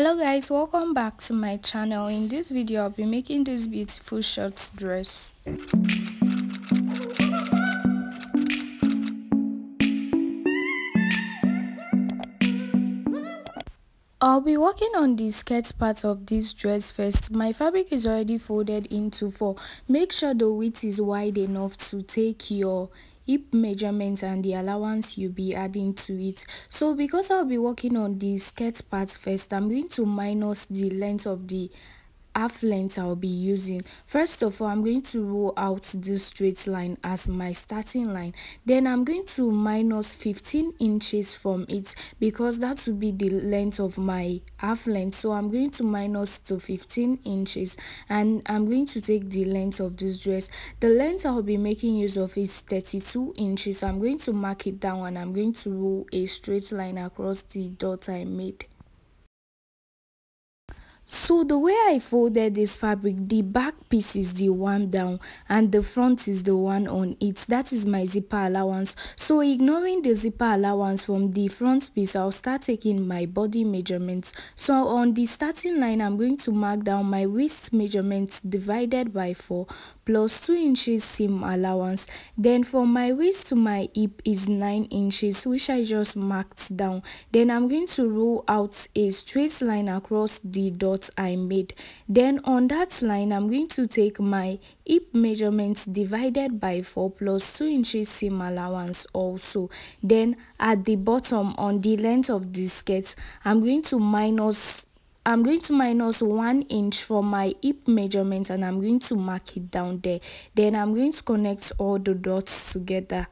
hello guys welcome back to my channel in this video i'll be making this beautiful short dress I'll be working on the skirt part of this dress first. My fabric is already folded into four. Make sure the width is wide enough to take your hip measurements and the allowance you'll be adding to it. So because i'll be working on the skirt part first i'm going to minus the length of the half length I'll be using. First of all, I'm going to roll out this straight line as my starting line. Then I'm going to minus 15 inches from it because that will be the length of my half length. So I'm going to minus to 15 inches and I'm going to take the length of this dress. The length I'll be making use of is 32 inches. I'm going to mark it down and I'm going to roll a straight line across the dot I made. So the way I folded this fabric, the back piece is the one down and the front is the one on it. That is my zipper allowance. So ignoring the zipper allowance from the front piece, I'll start taking my body measurements. So on the starting line, I'm going to mark down my waist measurements divided by 4 plus 2 inches seam allowance. Then from my waist to my hip is 9 inches which I just marked down. Then I'm going to roll out a straight line across the dot I made. Then on that line, I'm going to take my hip measurement divided by 4 plus 2 inches seam allowance also. Then at the bottom on the length of the skirt, I'm going to minus I'm going to minus 1 inch from my hip measurement and I'm going to mark it down there. Then I'm going to connect all the dots together.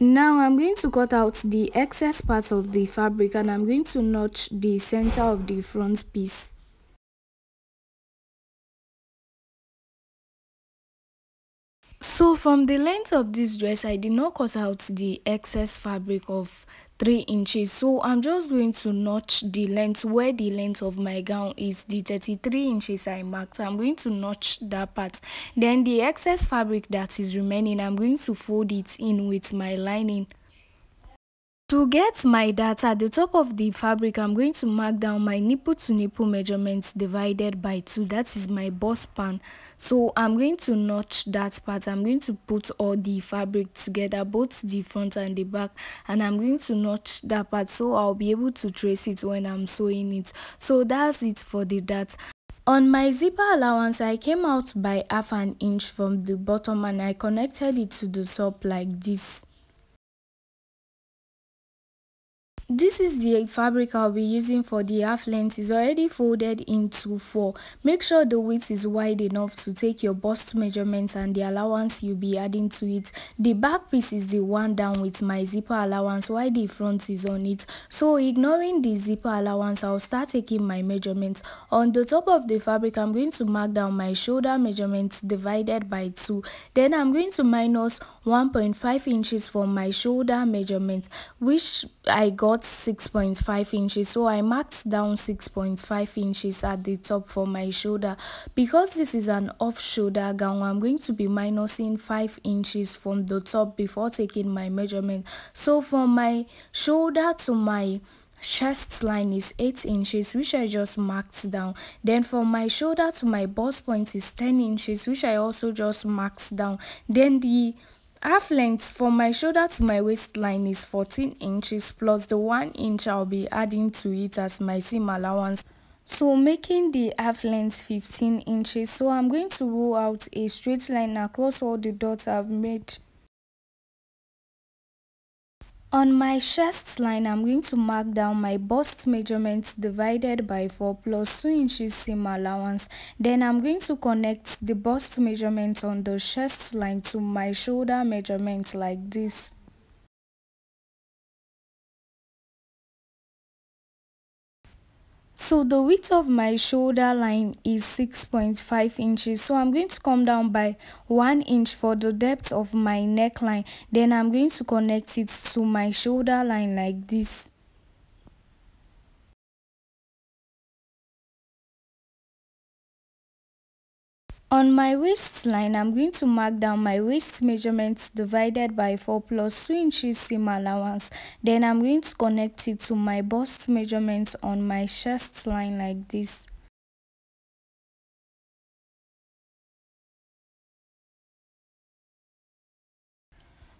Now I'm going to cut out the excess part of the fabric and I'm going to notch the center of the front piece. So from the length of this dress, I did not cut out the excess fabric of 3 inches. So i'm just going to notch the length where the length of my gown is. The 33 inches i marked i'm going to notch that part. Then the excess fabric that is remaining i'm going to fold it in with my lining to get my dart at the top of the fabric, I'm going to mark down my nipple to nipple measurements divided by 2. That is my bust span. So I'm going to notch that part. I'm going to put all the fabric together, both the front and the back. And I'm going to notch that part so I'll be able to trace it when I'm sewing it. So that's it for the dart. On my zipper allowance, I came out by half an inch from the bottom and I connected it to the top like this. This is the fabric I'll be using for the half length. It's already folded into four. Make sure the width is wide enough to take your bust measurements and the allowance you'll be adding to it. The back piece is the one down with my zipper allowance while the front is on it. So ignoring the zipper allowance, I'll start taking my measurements. On the top of the fabric, I'm going to mark down my shoulder measurements divided by 2. Then I'm going to minus 1.5 inches from my shoulder measurement which I got 6.5 inches. So I marked down 6.5 inches at the top for my shoulder. Because this is an off shoulder gown I'm going to be minusing 5 inches from the top before taking my measurement. So from my shoulder to my chest line is 8 inches which I just marked down. Then from my shoulder to my bust point is 10 inches which I also just marked down. Then the Half length from my shoulder to my waistline is 14 inches plus the 1 inch I'll be adding to it as my seam allowance. So making the half length 15 inches. So I'm going to roll out a straight line across all the dots I've made. On my chest line, I'm going to mark down my bust measurement divided by 4 plus 2 inches seam allowance. Then I'm going to connect the bust measurement on the chest line to my shoulder measurement like this. So the width of my shoulder line is 6.5 inches. So I'm going to come down by 1 inch for the depth of my neckline. Then I'm going to connect it to my shoulder line like this. On my waistline, I'm going to mark down my waist measurements divided by 4 plus 2 inches seam allowance. Then I'm going to connect it to my bust measurements on my chest line like this.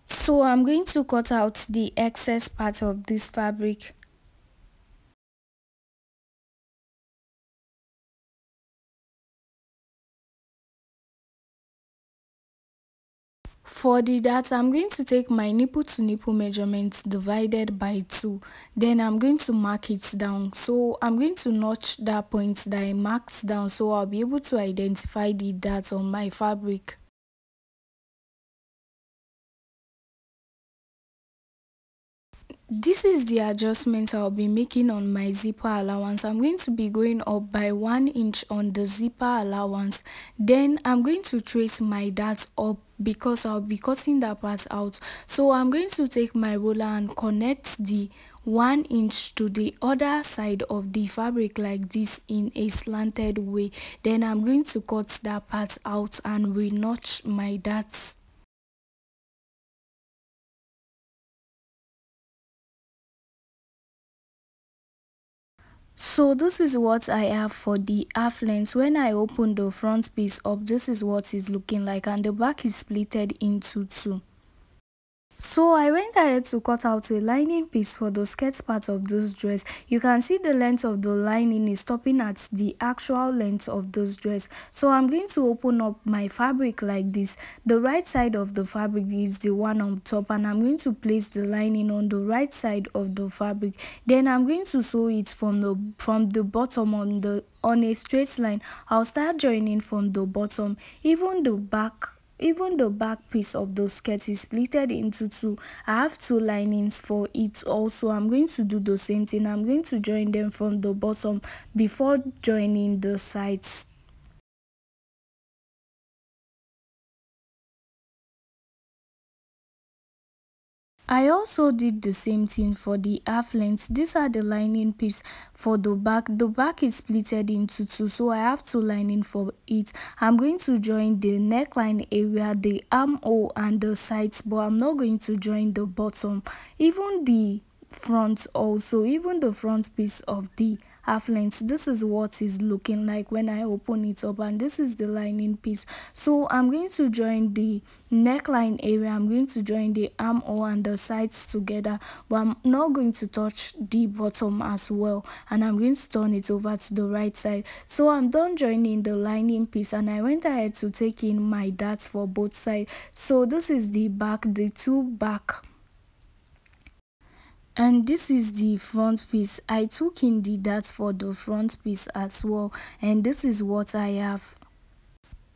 So I'm going to cut out the excess part of this fabric. For the dart, I'm going to take my nipple to nipple measurements divided by 2. Then I'm going to mark it down. So I'm going to notch that point that I marked down so I'll be able to identify the dart on my fabric. This is the adjustment I'll be making on my zipper allowance. I'm going to be going up by 1 inch on the zipper allowance. Then I'm going to trace my dart up because I'll be cutting that part out. So I'm going to take my roller and connect the 1 inch to the other side of the fabric like this in a slanted way. Then I'm going to cut that part out and re-notch my darts. So this is what I have for the half length. When I open the front piece up, this is what it's looking like and the back is splitted into two. So I went ahead to cut out a lining piece for the skirt part of this dress. You can see the length of the lining is stopping at the actual length of this dress. So I'm going to open up my fabric like this. The right side of the fabric is the one on top and I'm going to place the lining on the right side of the fabric. Then I'm going to sew it from the from the bottom on the on a straight line. I'll start joining from the bottom. Even the back even the back piece of the skirt is splitted into two. I have two linings for it also. I'm going to do the same thing. I'm going to join them from the bottom before joining the sides. I also did the same thing for the half length. These are the lining piece for the back. The back is splitted into two so I have two lining for it. I'm going to join the neckline area, the armhole and the sides but I'm not going to join the bottom. Even the front also, even the front piece of the half length this is what is looking like when i open it up and this is the lining piece. So i'm going to join the neckline area. I'm going to join the armhole and the sides together but i'm not going to touch the bottom as well and i'm going to turn it over to the right side. So i'm done joining the lining piece and i went ahead to take in my darts for both sides. So this is the back the two back and this is the front piece. I took in the dart for the front piece as well and this is what i have.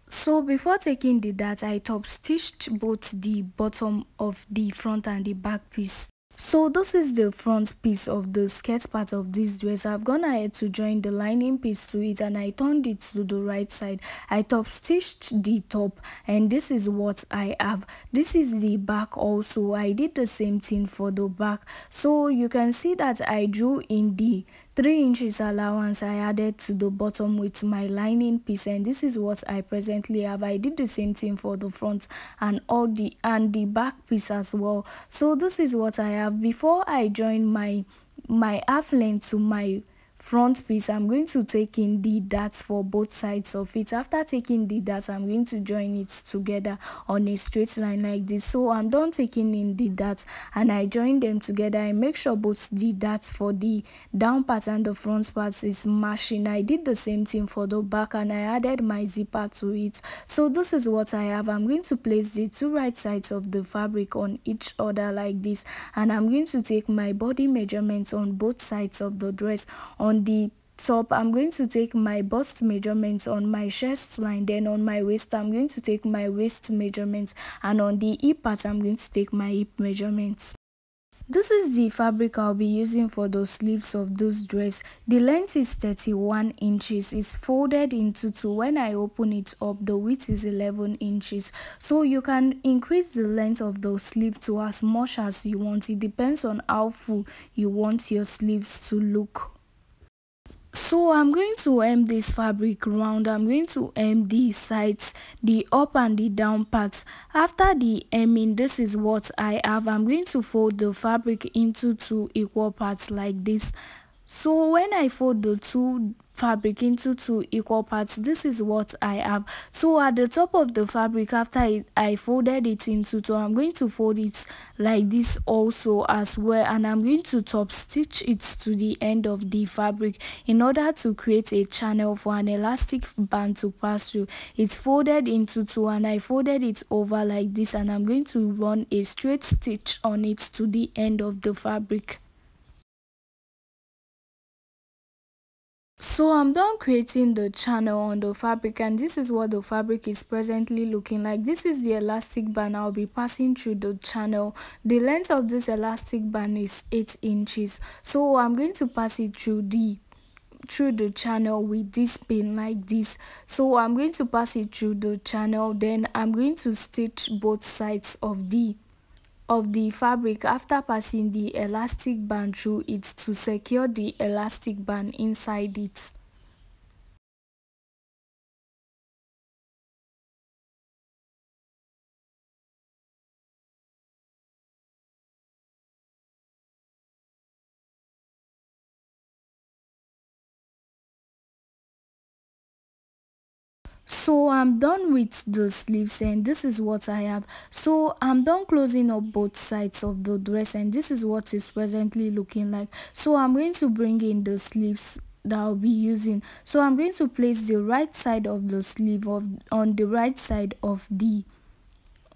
So before taking the dart i top stitched both the bottom of the front and the back piece so this is the front piece of the skirt part of this dress. I've gone ahead to join the lining piece to it and i turned it to the right side. I top stitched the top and this is what i have. This is the back also. I did the same thing for the back. So you can see that i drew in the 3 inches allowance I added to the bottom with my lining piece and this is what I presently have. I did the same thing for the front and all the and the back piece as well. So this is what I have before I join my my half length to my front piece i'm going to take in the darts for both sides of it. After taking the darts i'm going to join it together on a straight line like this. So i'm done taking in the darts and i join them together. I make sure both the darts for the down part and the front part is matching i did the same thing for the back and i added my zipper to it. So this is what i have. I'm going to place the two right sides of the fabric on each other like this. And i'm going to take my body measurements on both sides of the dress on on the top i'm going to take my bust measurements on my chest line then on my waist i'm going to take my waist measurements and on the hip part i'm going to take my hip measurements this is the fabric I'll be using for the sleeves of this dress. The length is 31 inches. It's folded into two. When I open it up, the width is 11 inches. So you can increase the length of the sleeve to as much as you want. It depends on how full you want your sleeves to look. So i'm going to hem this fabric round. I'm going to hem the sides the up and the down parts. After the hemming this is what i have. I'm going to fold the fabric into two equal parts like this. So when i fold the two fabric into two equal parts. This is what i have. So at the top of the fabric after it, i folded it into two i'm going to fold it like this also as well and i'm going to top stitch it to the end of the fabric in order to create a channel for an elastic band to pass through. It's folded into two and i folded it over like this and i'm going to run a straight stitch on it to the end of the fabric so i'm done creating the channel on the fabric and this is what the fabric is presently looking like. This is the elastic band i'll be passing through the channel. The length of this elastic band is eight inches. So i'm going to pass it through the through the channel with this pin like this. So i'm going to pass it through the channel. Then i'm going to stitch both sides of the of the fabric after passing the elastic band through it to secure the elastic band inside it. So i'm done with the sleeves and this is what i have. So i'm done closing up both sides of the dress and this is what is presently looking like. So i'm going to bring in the sleeves that I'll be using. So I'm going to place the right side of the sleeve of on the right side of the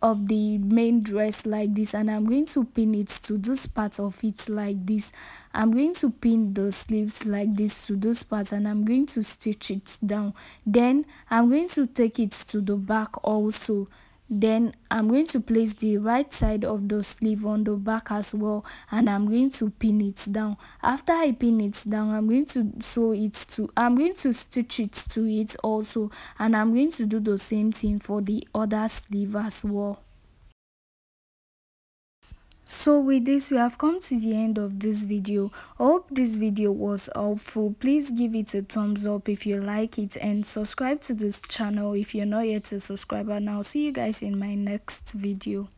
of the main dress like this and I'm going to pin it to this part of it like this. I'm going to pin the sleeves like this to this part and I'm going to stitch it down. Then I'm going to take it to the back also then I'm going to place the right side of the sleeve on the back as well and I'm going to pin it down. After I pin it down I'm going to sew it to I'm going to stitch it to it also and I'm going to do the same thing for the other sleeve as well so with this we have come to the end of this video. Hope this video was helpful. Please give it a thumbs up if you like it and subscribe to this channel if you're not yet a subscriber. Now see you guys in my next video